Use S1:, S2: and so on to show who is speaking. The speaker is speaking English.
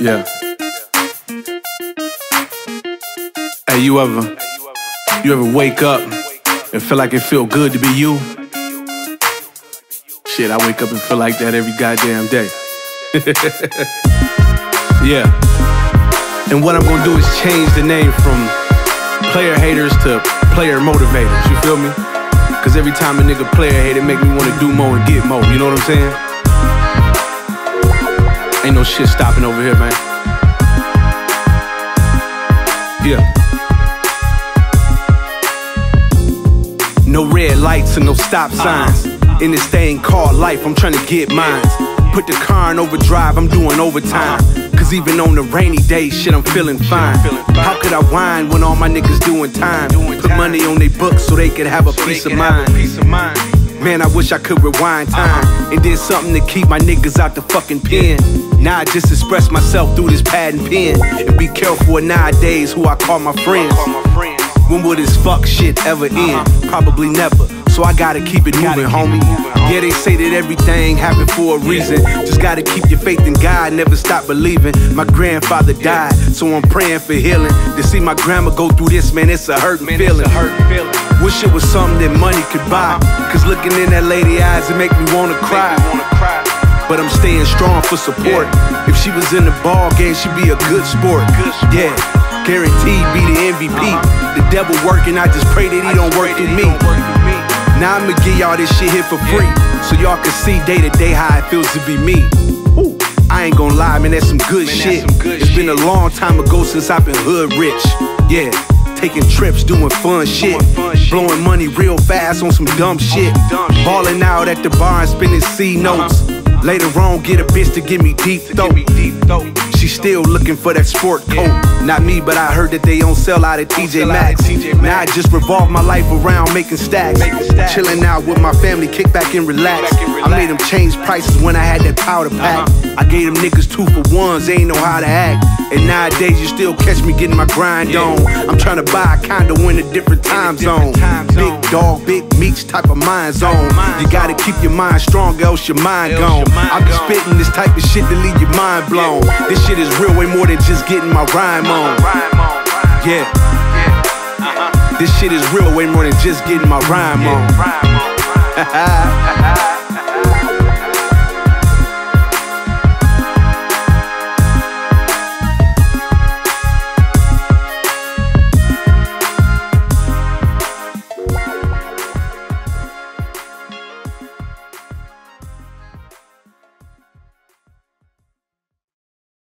S1: Yeah. Hey, you ever, you ever wake up and feel like it feel good to be you? Shit, I wake up and feel like that every goddamn day. yeah. And what I'm gonna do is change the name from player haters to player motivators. You feel me? Cause every time a nigga player hate, it make me wanna do more and get more. You know what I'm saying? Ain't no shit stopping over here, man. Yeah. No red lights and no stop signs. Uh-huh. In this thing called life, I'm trying to get mines. Put the car in overdrive, I'm doing overtime. Uh-huh. Cause even on the rainy days, shit, I'm feeling fine. How could I whine when all my niggas doing time? Put money on their books so they could have a peace of mind. Man, I wish I could rewind time and did something to keep my niggas out the fucking pen. Now I just express myself through this pad and pen. And be careful nowadays who I call my friends. When will this fuck shit ever end? Probably never. So I gotta keep it moving, homie. Yeah, they say that everything happened for a reason. Just gotta keep your faith in God, never stop believing. My grandfather died, so I'm praying for healing. To see my grandma go through this, man, it's a hurting feeling. Wish it was something that money could buy. Uh-huh. Cause looking in that lady eyes, it make me wanna cry. But I'm staying strong for support. If she was in the ball game, she'd be a good sport. Yeah, guaranteed be the MVP. Uh-huh. The devil working, I just pray that he don't work through me. Now I'ma give y'all this shit here for free. So y'all can see day to day how it feels to be me. Ooh, I ain't gonna lie, man, that's some good
S2: Man,
S1: shit.
S2: some good
S1: it's
S2: shit.
S1: been a long time ago since I've been hood rich. Yeah, taking trips, doing fun shit.
S2: fun shit.
S1: Blowing money real fast on some dumb shit.
S2: dumb shit.
S1: Balling out at the bar and spinning C uh-huh. notes. Later on, get a bitch to give me deep throat.
S2: Give me deep throat.
S1: She still looking for that sport coat. Not me, but I heard that they don't sell out at TJ Maxx. Now I just revolve my life around making stacks. Chilling out with my family, kick back and relax. I made them change prices when I had that powder pack.
S2: Uh-huh.
S1: I gave them niggas two for ones, they ain't know how to act. And nowadays you still catch me getting my grind on. I'm trying to buy a condo in a different time zone. Big dog, big meats type of mind zone. You gotta keep your mind strong, else your mind gone. I be spitting this type of shit to leave your mind blown. This shit is real, way more than just getting my rhyme on. Yeah, this shit is real, way more than just getting my
S2: rhyme on.